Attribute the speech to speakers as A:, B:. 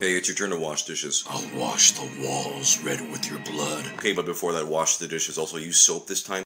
A: Hey, it's your turn to wash dishes.
B: I'll wash the walls red with your blood.
A: Okay, but before that, wash the dishes. Also, use soap this time.